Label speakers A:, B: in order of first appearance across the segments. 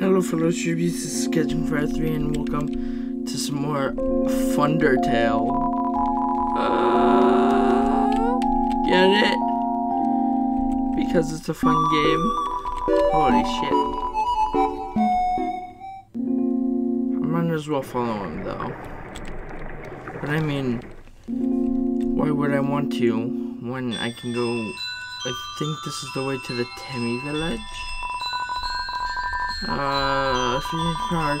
A: Hello fellow tributes, this is Catching Fire 3 and welcome to some more Thundertale. Uh, get it? Because it's a fun game. Holy shit. I might as well follow him though. But I mean, why would I want to when I can go... I think this is the way to the Temmie village? Uh, Phoenix Park.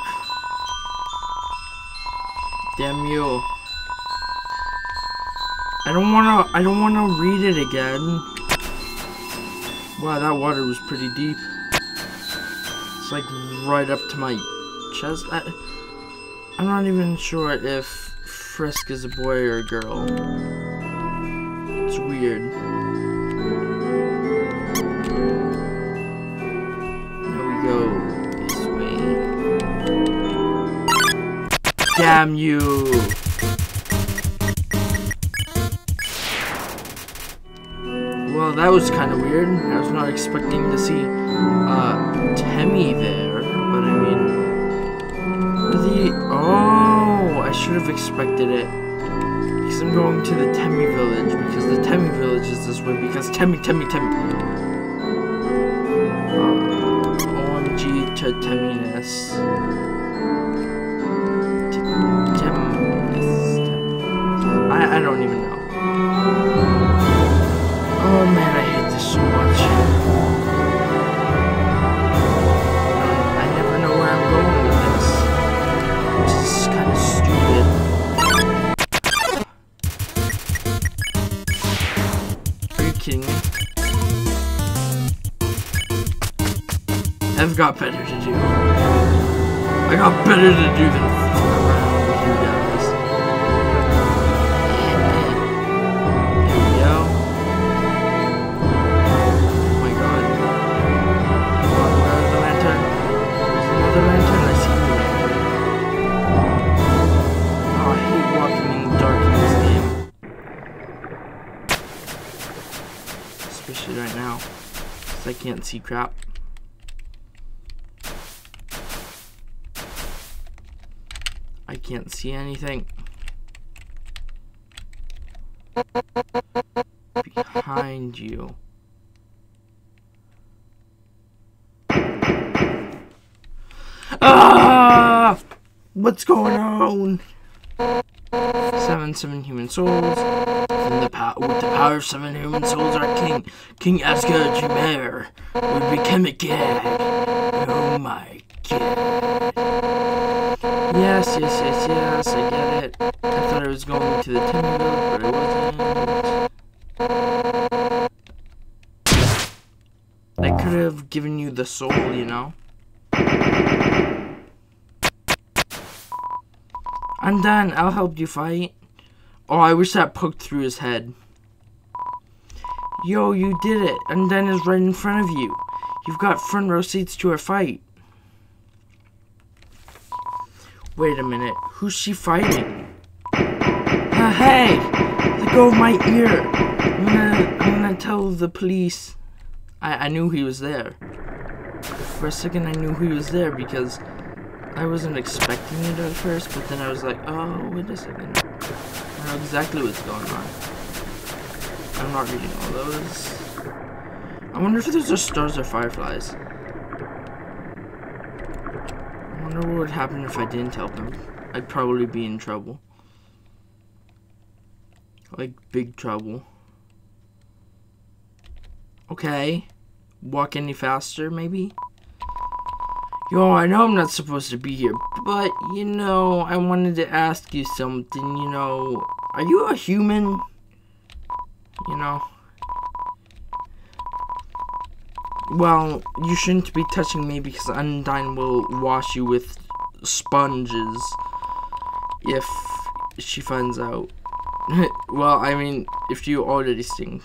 A: Damn you. I don't wanna, I don't wanna read it again. Wow, that water was pretty deep. It's like right up to my chest. I, I'm not even sure if Frisk is a boy or a girl. It's weird. Damn you! Well, that was kind of weird. I was not expecting to see uh, Temmie there, but I mean, the oh, I should have expected it because I'm going to the Temmie village because the Temmie village is this way because Temmie, Temmie, Temmie. Uh, OMG to Temminess. I don't even know. Oh man, I hate this so much. I never know where I'm going with this. Which is kind of stupid. Are you kidding me? I've got better to do. I got better to do than can't see crap. I can't see anything. Behind you. Ah! What's going on? Seven, seven human souls. With the power of seven human souls, our king, King Asgore Dreemurr, would become a god. Oh my god. Yes, yes, yes, yes, I get it. I thought I was going to the temple, but I wasn't. I could have given you the soul, you know? I'm done. I'll help you fight. Oh, I wish that poked through his head. Yo, you did it. Undyne is right in front of you. You've got front row seats to our fight. Wait a minute. Who's she fighting? Uh, hey! Let go of my ear. I'm gonna, I'm gonna tell the police. I, I knew he was there. For a second, I knew he was there because I wasn't expecting it at first, but then I was like, oh, wait a second. Know exactly what's going on. I'm not reading all those. I wonder if those are stars or fireflies. I wonder what would happen if I didn't help him. I'd probably be in trouble. Like, big trouble. Okay. Walk any faster, maybe? Yo, I know I'm not supposed to be here, but, you know, I wanted to ask you something, you know. Are you a human? You know? Well, you shouldn't be touching me because Undyne will wash you with sponges if she finds out. well, I mean, if you already stink.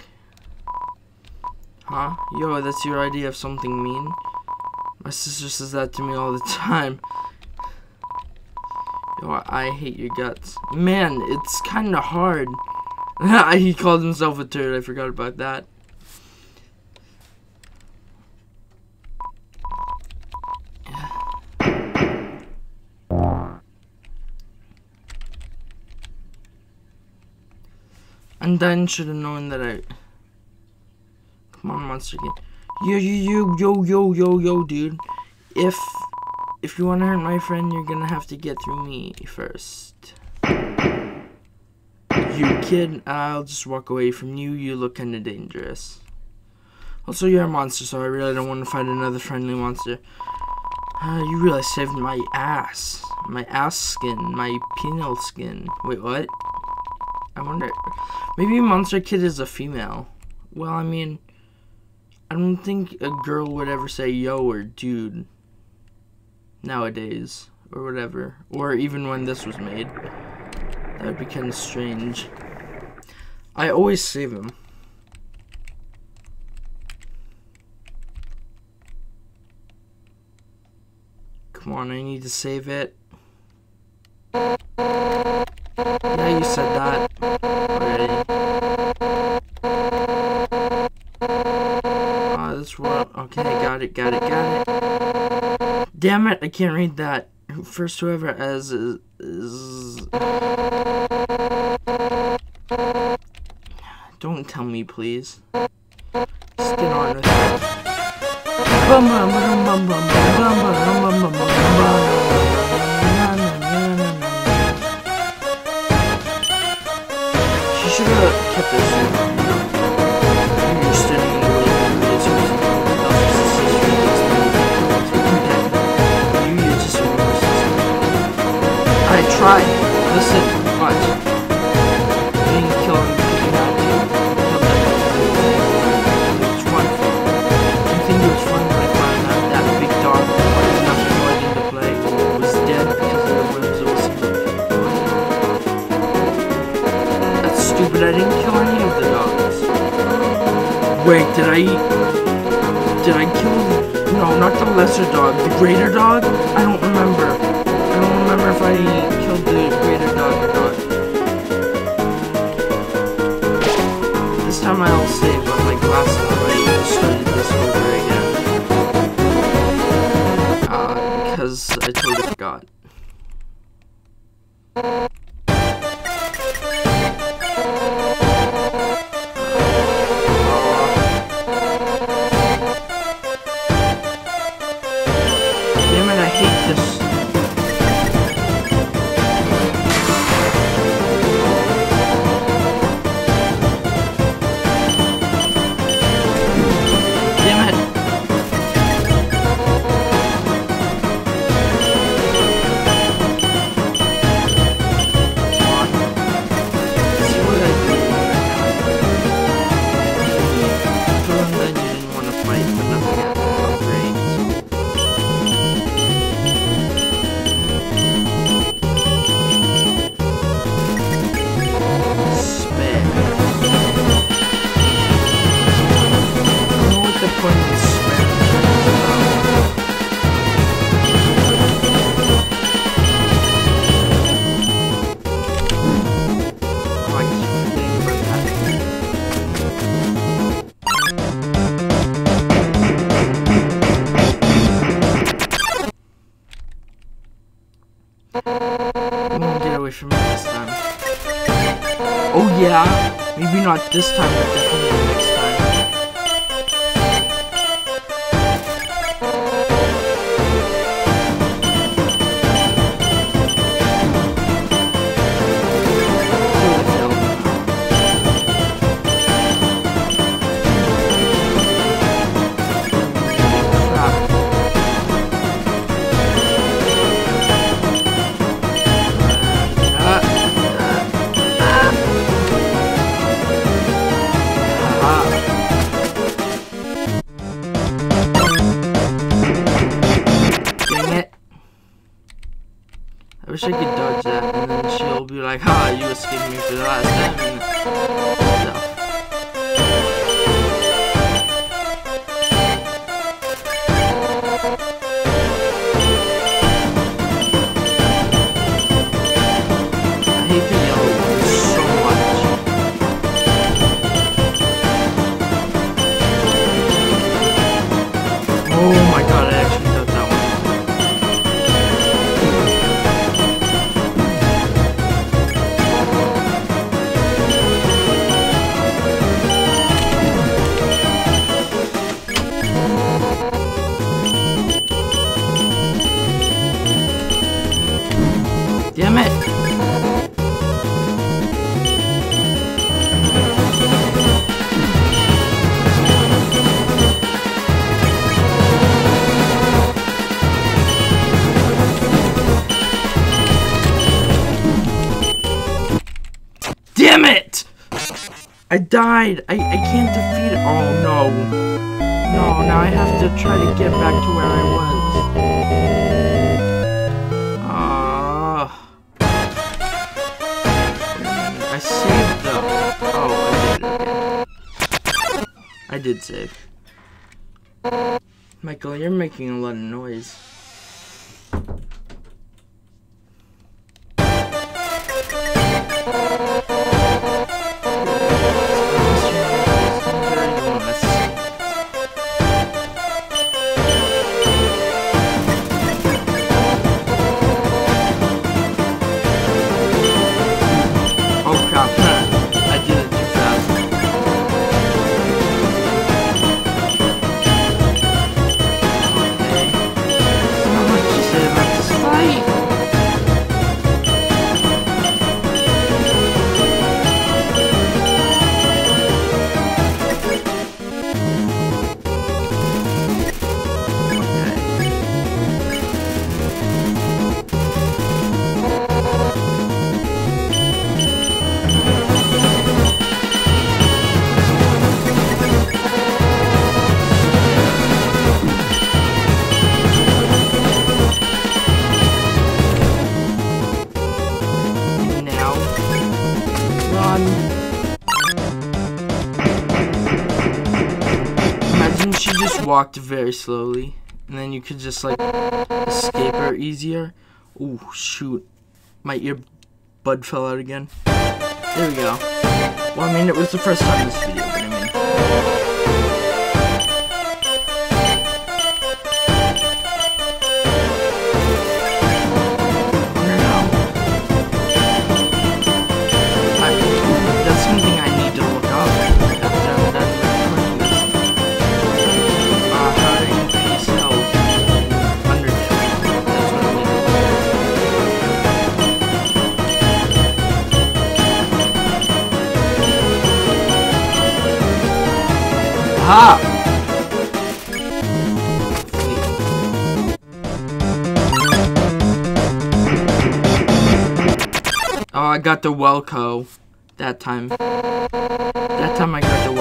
A: Huh? Yo, that's your idea of something mean? My sister says that to me all the time. Oh, I hate your guts. Man, it's kind of hard. he called himself a turd. I forgot about that. And then should have known that I... Come on, monster game. Yo, yo, yo, yo, yo, yo, yo, dude. If if you want to hurt my friend, you're gonna have to get through me first. You kid, I'll just walk away from you. You look kinda dangerous. Also, you're a monster, so I really don't want to fight another friendly monster. Uh, you really saved my ass. My ass skin. My penile skin. Wait, what? I wonder. Maybe Monster Kid is a female. Well, I mean, I don't think a girl would ever say yo or dude nowadays or whatever. Or even when this was made. That would be kind of strange. I always save him. Come on, I need to save it. Yeah, you said that already. Ah, oh, that's what. Okay, got it, got it, got it. Damn it, I can't read that. First, whoever as is. is... Don't tell me, please. Just get on with it. Bum bum bum bum bum I tried. Listen, watch. You killed him. It's wonderful. Do think it was fun when I found out that big dog who wanted nothing more than to play was dead because of the whims of a That's stupid. I didn't kill any of the dogs. Wait, did I? Did I kill? No, not the lesser dog. The greater dog? I don't remember. I killed the greater dog or. This time I'll save, unlike last time I started this over again. Uh, because I totally forgot. Not this time, I died. I, I can't defeat it. Oh no. No, now I have to try to get back to where I was. Ah. I saved though. Oh, I did. I did save. Michael, you're making a lot of noise. Walked very slowly, and then you could just like escape her easier. Ooh, shoot. My earbud fell out again. There we go. Well, I mean, it was the first time in this video, got the Welco that time. That time I got the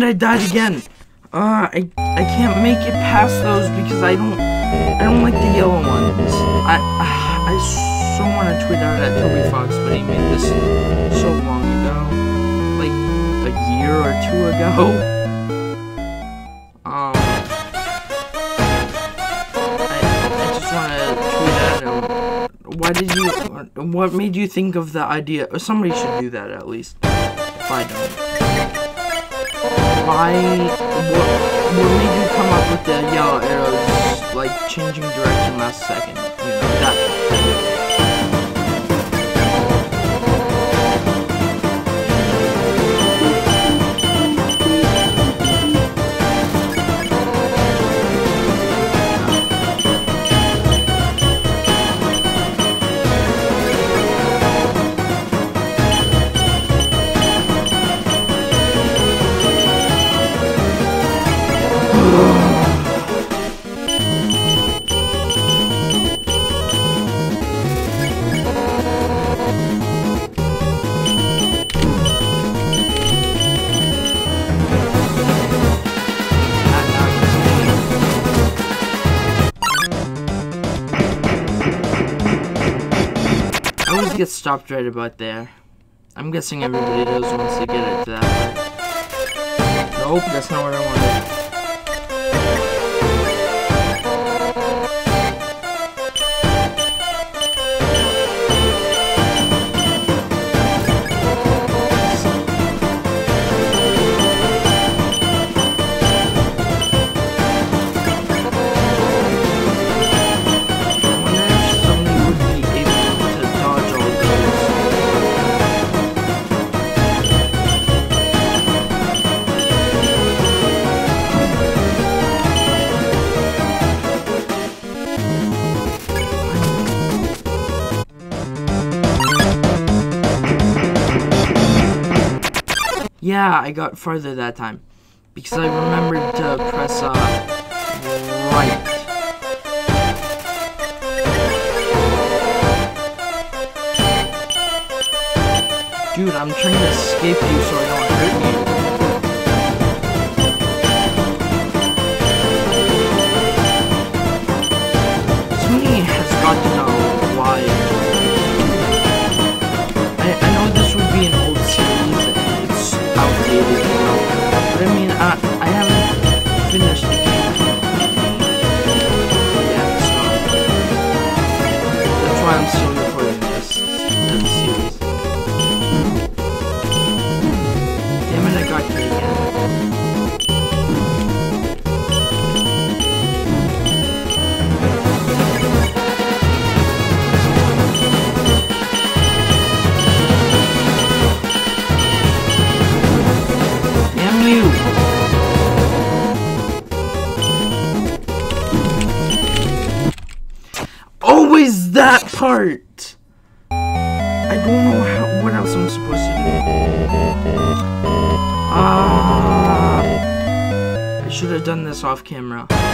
A: it, I died again. Uh, I I can't make it past those because I don't I don't like the yellow ones. I I so want to tweet out at Toby Fox, but he made this so long ago, like a year or two ago. Um, I, I just want to tweet at him. Why did you? What made you think of the idea? Somebody should do that at least. If I don't why what made you come up with the yellow arrows like changing direction last second? You know that stopped right about there. I'm guessing everybody does once they get it that way. Nope, that's not what I wanted. Yeah, I got further that time. Because I remembered to press uh, right. Dude, I'm trying to escape you so I don't hurt you. I mean, I, off camera.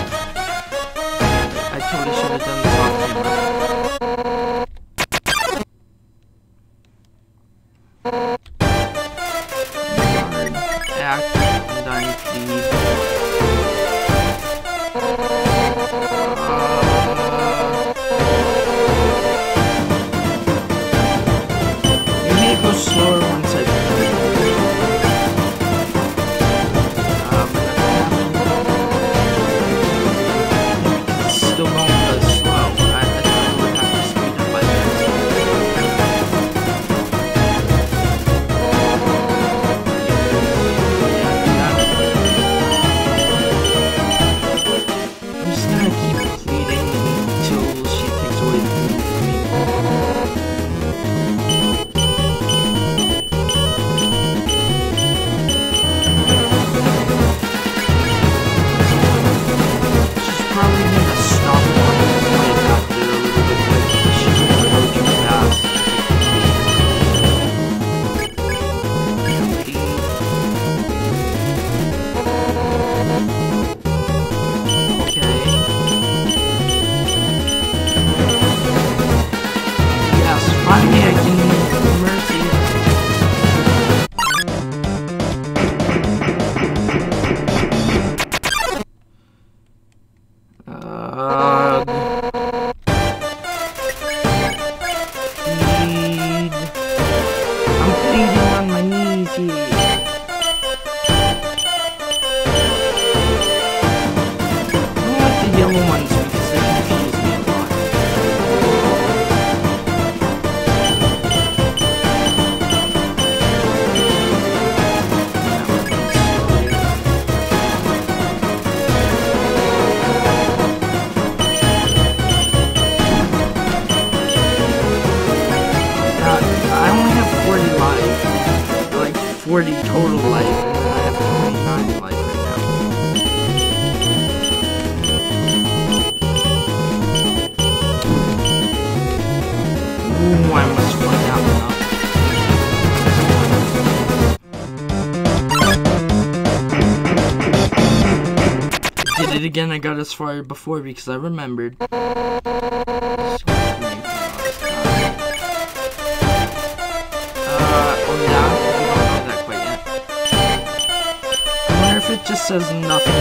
A: as far before because I remembered. Uh, oh yeah, I don't know that quite yet. I wonder if it just says nothing.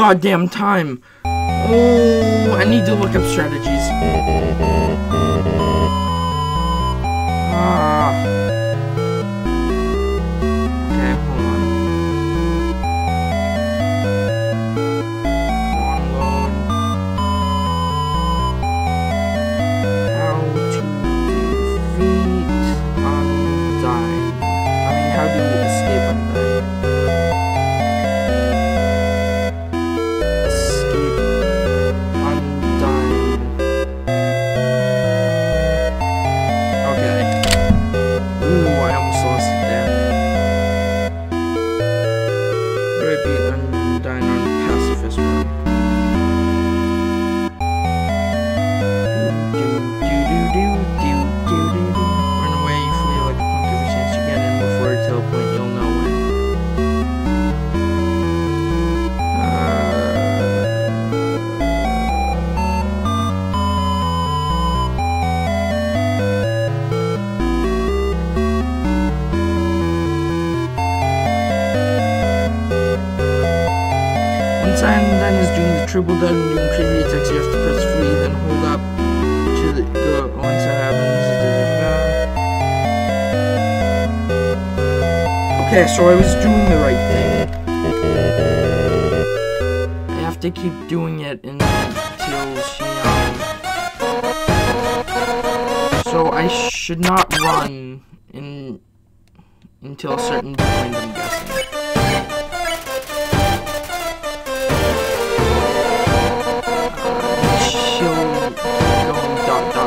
A: goddamn time. Oh, I need to look up strategies. triple text, you have to press free, then hold up to the, once that happens. Okay, so I was doing the right thing. I have to keep doing it until she. So I should not run in until a certain point.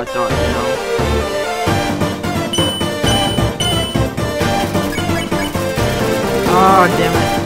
A: I thought, you know. Oh, damn it.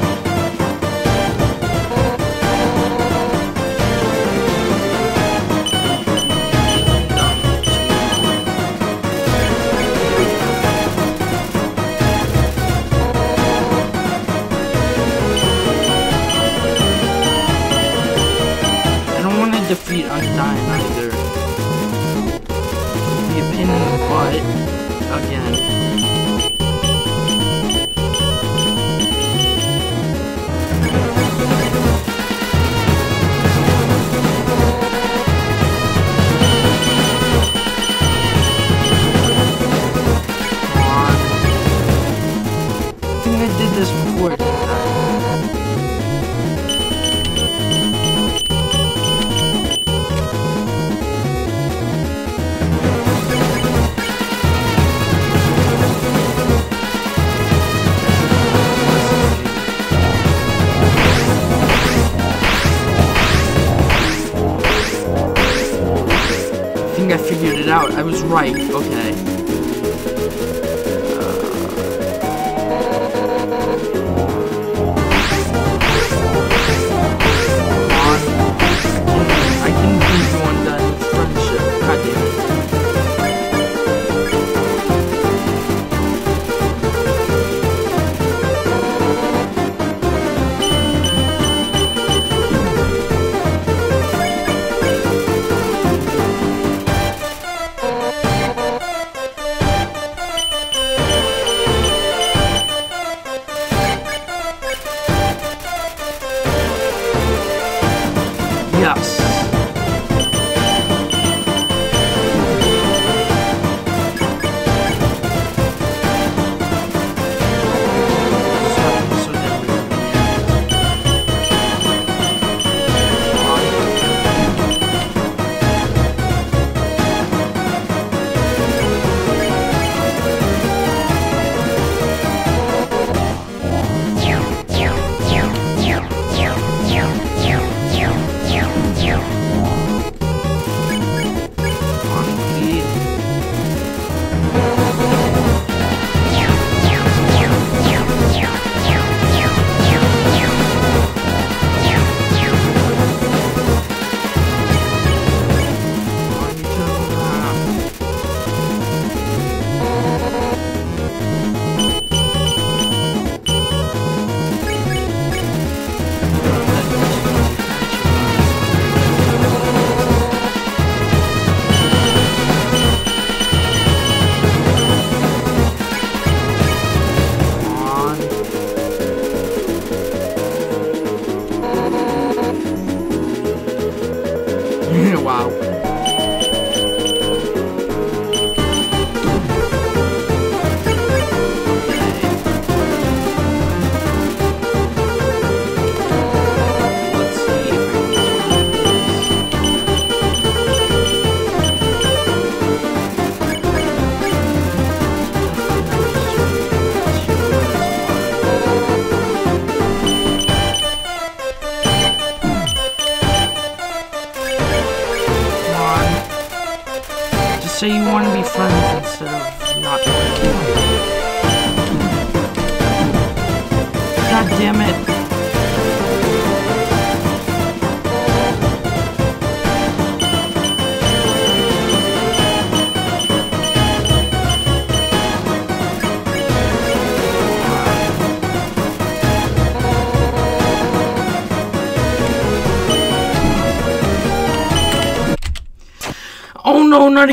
A: was right. Okay.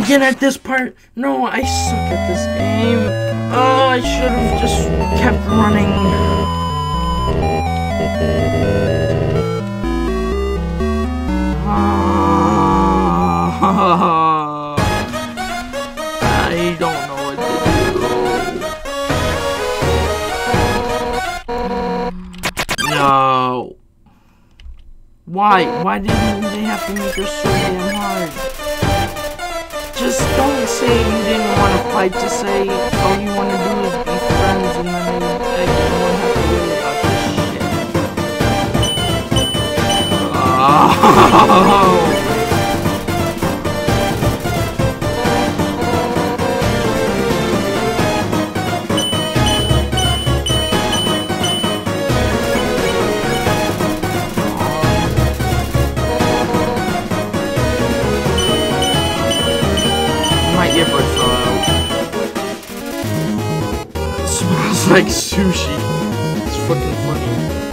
A: Again at this part. No, I suck at this game. Oh, I should have just kept running. I don't know what to do. No. Why? Why didn't they have to make her so damn hard? Just don't say you didn't want to fight. Just say all you want to do is be friends, and then I, I won't have to worry about this shit. Oh. Like sushi. It's fucking funny.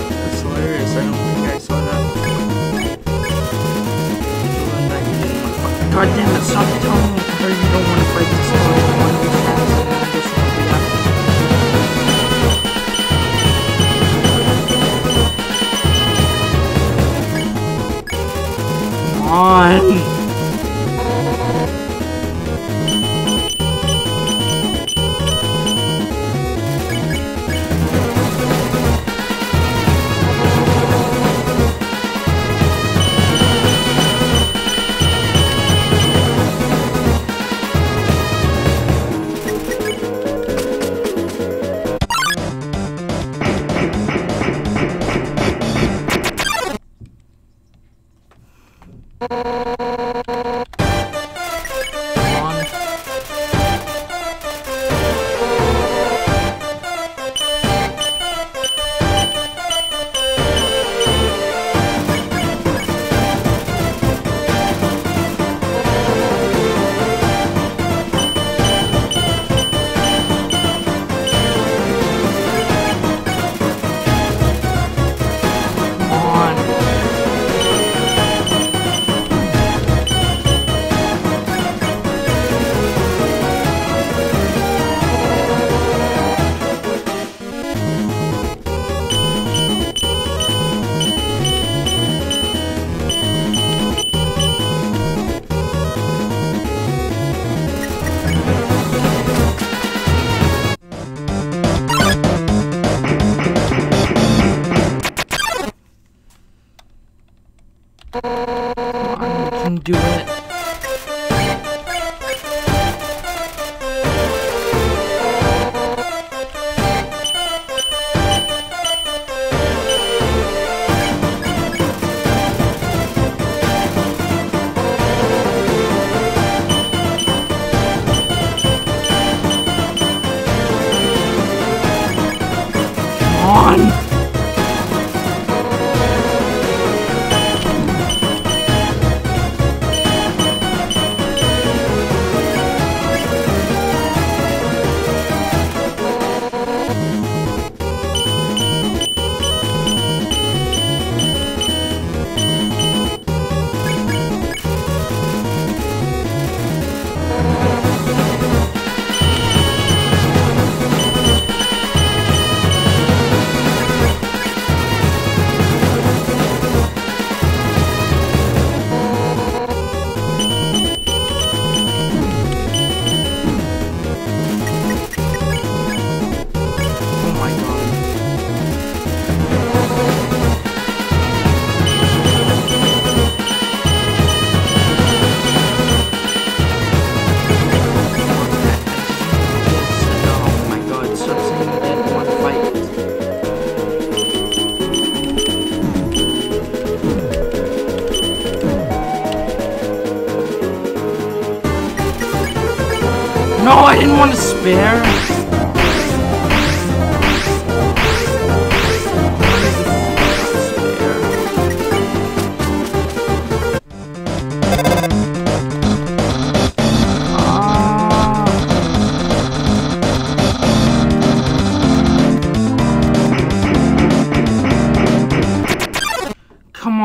A: That's hilarious. I don't think I saw that. God damn it, stop telling her you don't want to fight this time. You want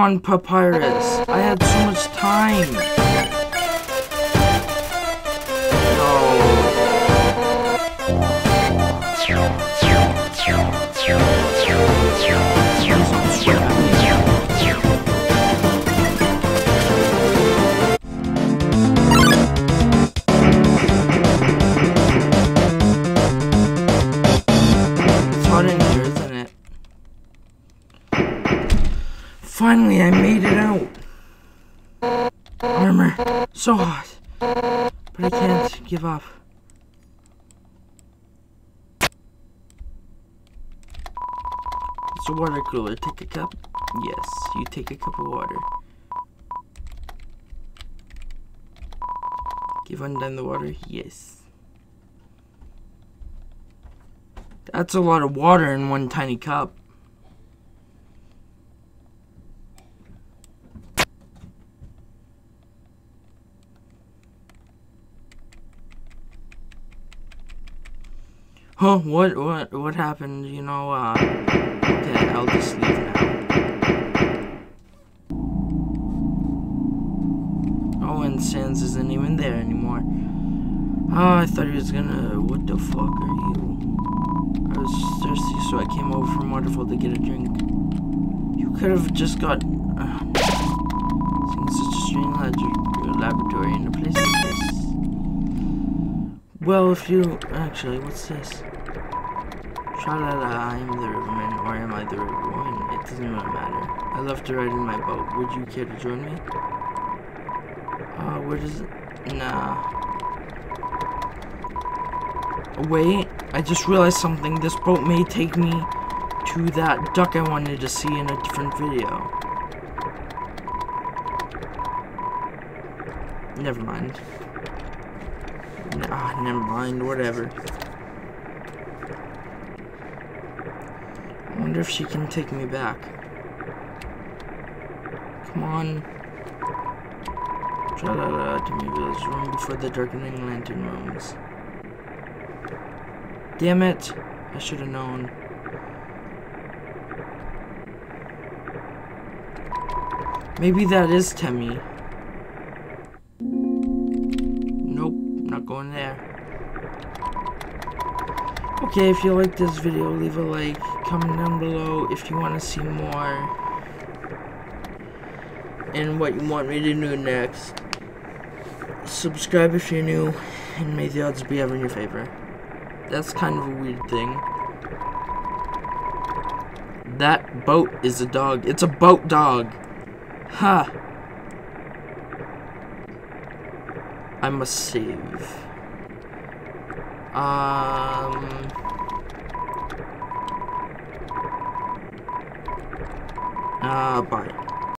A: on, Papyrus. I had so much time. Give up. It's a water cooler. Take a cup. Yes, you take a cup of water. Give Undyne the water. Yes. That's a lot of water in one tiny cup. Huh, what, what, what happened? You know, uh, okay, I'll just leave now. Oh, and Sans isn't even there anymore. Oh, I thought he was gonna, what the fuck are you? I was thirsty, so I came over from Waterfall to get a drink. You could have just got, uh, seems such a strange lab laboratory in a place like this. Well, if you, actually, what's this? Tra-la-la, I am the riverman, or am I the riverwoman? It doesn't really matter. I love to ride in my boat. Would you care to join me? Uh, where does it? Nah. Wait, I just realized something. This boat may take me to that duck I wanted to see in a different video. Never mind. Ah, never mind, whatever. Wonder if she can take me back. Come on. La to me village room before the darkening lantern rooms. Damn it! I should have known. Maybe that is Temmie. Nope, not going there. Okay, if you like this video, leave a like, comment down below if you want to see more, and what you want me to do next. Subscribe if you're new, and may the odds be ever in your favor. That's kind of a weird thing. That boat is a dog. It's a boat dog. Ha. Huh. I must save. Um. Uh, bye.